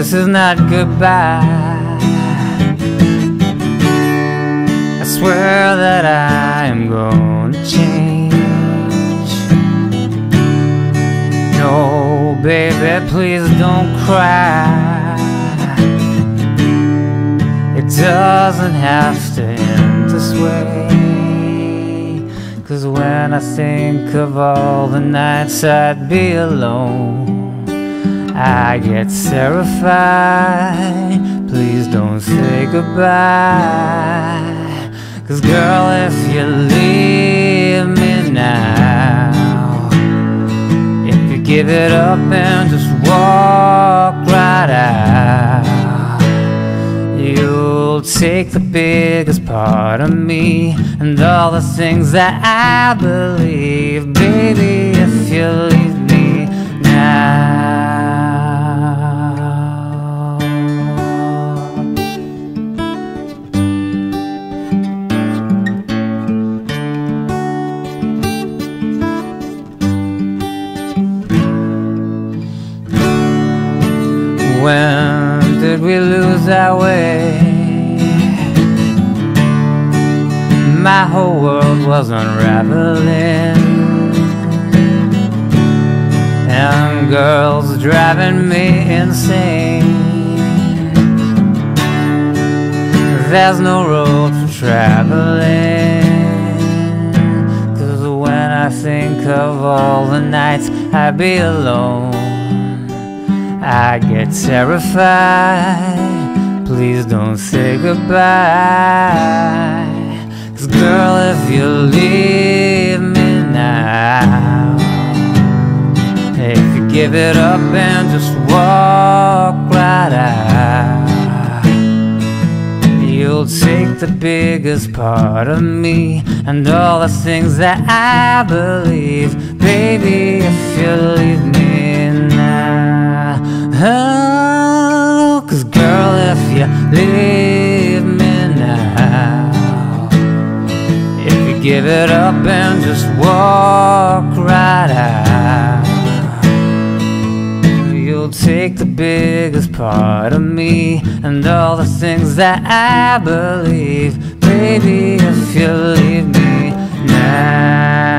This is not goodbye. I swear that I am to change. No, baby, please don't cry. It doesn't have to end this way. Cause when I think of all the nights I'd be alone, I get terrified. Please don't say goodbye. Cause girl, if you leave me now, if you give it up and just walk right out, you'll take the biggest part of me and all the things that I believe, baby, if you leave me now. When did we lose our way? My whole world was unraveling And girls driving me insane There's no road for traveling Cause when I think of all the nights I'd be alone I get terrified. Please don't say goodbye. Cause girl, if you leave me now, if you give it up and just walk right out, you'll take the biggest part of me and all the things that I believe. Baby, if you leave me. Oh, cause girl, if you leave me now, if you give it up and just walk right out, you'll take the biggest part of me and all the things that I believe, baby, if you leave me now.